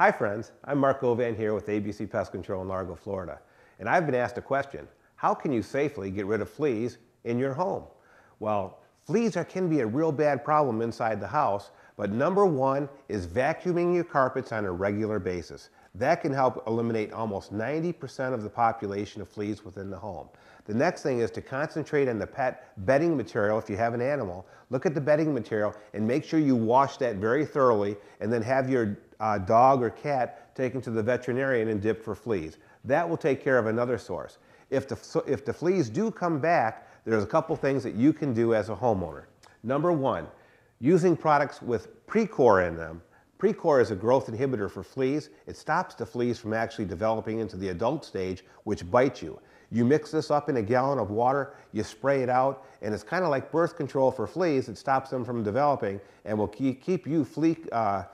Hi friends, I'm Mark Govan here with ABC Pest Control in Largo, Florida. And I've been asked a question, how can you safely get rid of fleas in your home? Well, fleas are, can be a real bad problem inside the house, but number one is vacuuming your carpets on a regular basis. That can help eliminate almost 90% of the population of fleas within the home. The next thing is to concentrate on the pet bedding material if you have an animal. Look at the bedding material and make sure you wash that very thoroughly and then have your uh, dog or cat taken to the veterinarian and dipped for fleas. That will take care of another source. If the, if the fleas do come back, there's a couple things that you can do as a homeowner. Number one, using products with Precor in them Precor is a growth inhibitor for fleas. It stops the fleas from actually developing into the adult stage, which bite you. You mix this up in a gallon of water, you spray it out, and it's kind of like birth control for fleas. It stops them from developing and will keep you flea, uh, uh,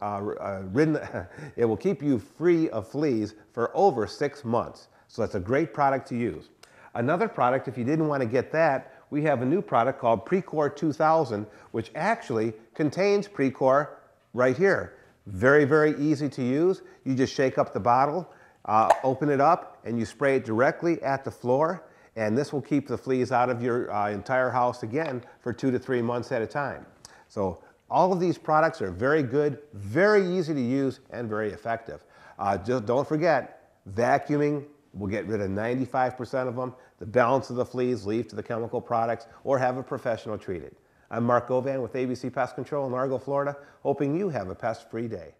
uh, ridden, it will keep you free of fleas for over six months. So that's a great product to use. Another product, if you didn't want to get that, we have a new product called Precor 2000, which actually contains Precor right here. Very, very easy to use. You just shake up the bottle, uh, open it up, and you spray it directly at the floor. And this will keep the fleas out of your uh, entire house again for two to three months at a time. So all of these products are very good, very easy to use, and very effective. Uh, just don't forget, vacuuming will get rid of 95% of them. The balance of the fleas leave to the chemical products or have a professional treat it. I'm Mark Govan with ABC Pest Control in Largo, Florida, hoping you have a pest-free day.